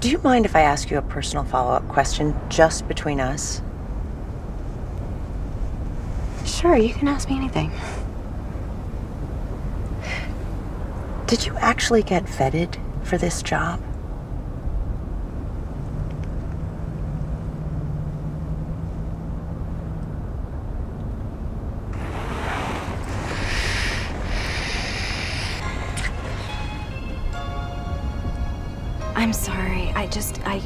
Do you mind if I ask you a personal follow up question just between us? Sure, you can ask me anything. Did you actually get vetted for this job? I'm sorry. I just, I.